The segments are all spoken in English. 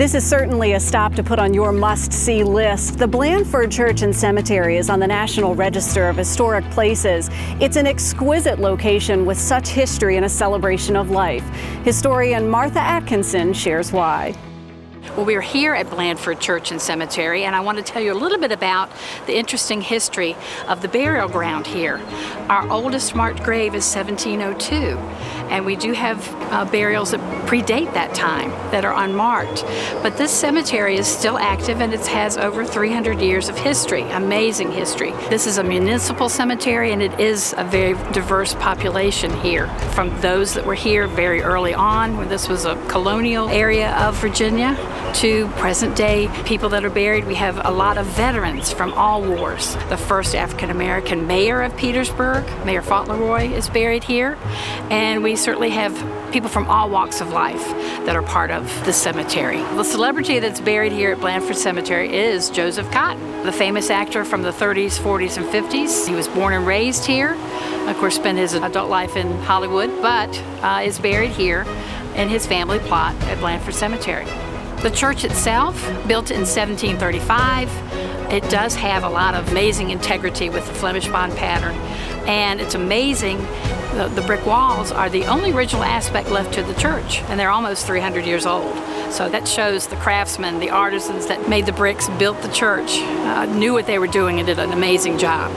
This is certainly a stop to put on your must see list. The Blandford Church and Cemetery is on the National Register of Historic Places. It's an exquisite location with such history and a celebration of life. Historian Martha Atkinson shares why. Well, we're here at Blandford Church and Cemetery, and I want to tell you a little bit about the interesting history of the burial ground here. Our oldest marked grave is 1702, and we do have uh, burials that predate that time that are unmarked. But this cemetery is still active and it has over 300 years of history, amazing history. This is a municipal cemetery, and it is a very diverse population here, from those that were here very early on when this was a colonial area of Virginia to present day people that are buried. We have a lot of veterans from all wars. The first African American mayor of Petersburg, Mayor Fauntleroy, is buried here. And we certainly have people from all walks of life that are part of the cemetery. The celebrity that's buried here at Blandford Cemetery is Joseph Cotten, the famous actor from the 30s, 40s, and 50s. He was born and raised here. Of course, spent his adult life in Hollywood, but uh, is buried here in his family plot at Blandford Cemetery. The church itself, built in 1735, it does have a lot of amazing integrity with the Flemish bond pattern. And it's amazing, the, the, brick walls are the only original aspect left to the church, and they're almost 300 years old. So that shows the craftsmen, the artisans that made the bricks, built the church, uh, knew what they were doing and did an amazing job.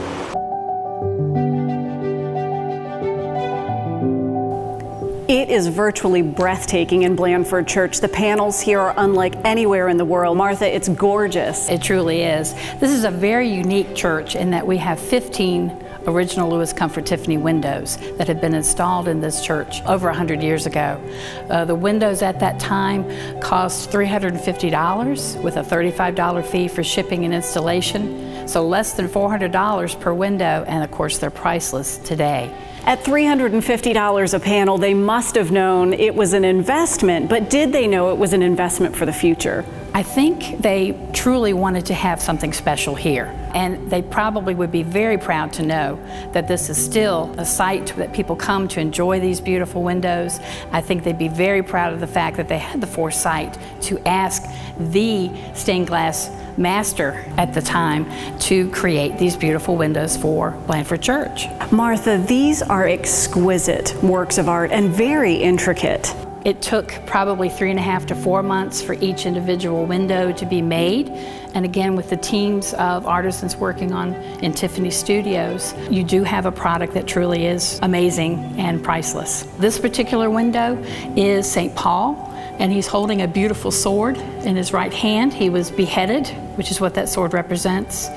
It is virtually breathtaking in Blandford Church. The panels here are unlike anywhere in the world. Martha, it's gorgeous. It truly is. This is a very unique church in that we have 15 original Louis Comfort Tiffany windows that had been installed in this church over 100 years ago. Uh, the windows at that time cost $350 with a $35 fee for shipping and installation, so less than $400 per window, and of course they're priceless today. At $350 a panel, they must have known it was an investment, but did they know it was an investment for the future? I think they truly wanted to have something special here. And they probably would be very proud to know that this is still a site that people come to enjoy these beautiful windows. I think they'd be very proud of the fact that they had the foresight to ask the stained glass master at the time to create these beautiful windows for Blandford Church. Martha, these are exquisite works of art and very intricate. It took probably three and a half to four months for each individual window to be made. And again, with the teams of artisans working on in Tiffany Studios, you do have a product that truly is amazing and priceless. This particular window is St. Paul and he's holding a beautiful sword in his right hand. He was beheaded, which is what that sword represents.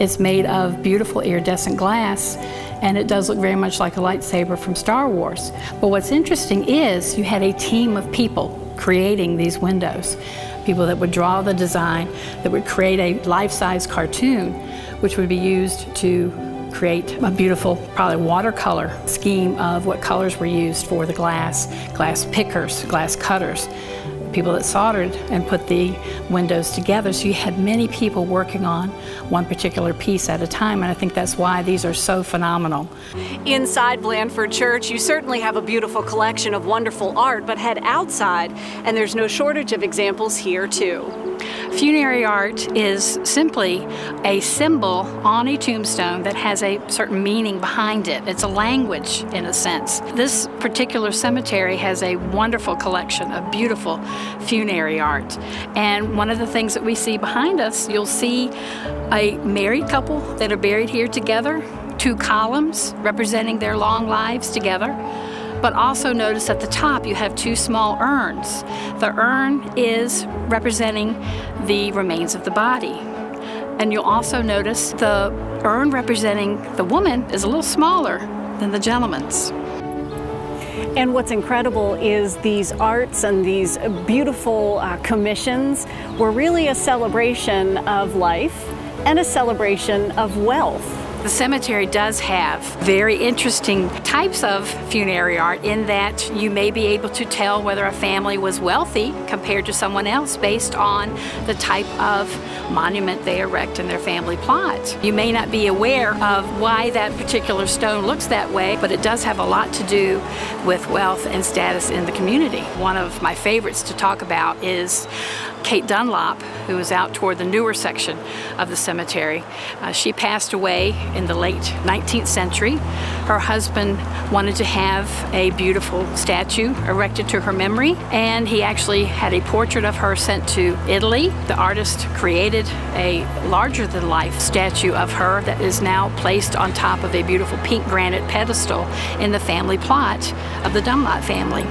It's made of beautiful iridescent glass, and it does look very much like a lightsaber from Star Wars. But what's interesting is you had a team of people creating these windows. People that would draw the design, that would create a life-size cartoon, which would be used to create a beautiful, probably watercolor scheme of what colors were used for the glass, glass pickers, glass cutters, people that soldered and put the windows together. So you had many people working on one particular piece at a time, and I think that's why these are so phenomenal. Inside Blandford Church, you certainly have a beautiful collection of wonderful art, but head outside, and there's no shortage of examples here too. Funerary art is simply a symbol on a tombstone that has a certain meaning behind it. It's a language, in a sense. This particular cemetery has a wonderful collection of beautiful funerary art. And one of the things that we see behind us, you'll see a married couple that are buried here together, two columns representing their long lives together. But also notice at the top you have two small urns. The urn is representing the remains of the body. And you'll also notice the urn representing the woman is a little smaller than the gentleman's. And what's incredible is these arts and these beautiful uh, commissions were really a celebration of life and a celebration of wealth. The cemetery does have very interesting types of funerary art in that you may be able to tell whether a family was wealthy compared to someone else based on the type of monument they erect in their family plot. You may not be aware of why that particular stone looks that way, but it does have a lot to do with wealth and status in the community. One of my favorites to talk about is Kate Dunlop, who was out toward the newer section of the cemetery. Uh, she passed away in the late 19th century. Her husband wanted to have a beautiful statue erected to her memory, and he actually had a portrait of her sent to Italy. The artist created a larger than life statue of her that is now placed on top of a beautiful pink granite pedestal in the family plot of the Dunlop family.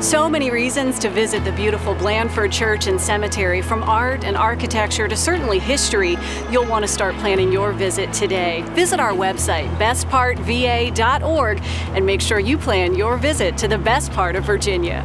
So many reasons to visit the beautiful Blandford Church and Cemetery, from art and architecture to certainly history. You'll want to start planning your visit today. Visit our website, bestpartva.org, and make sure you plan your visit to the best part of Virginia.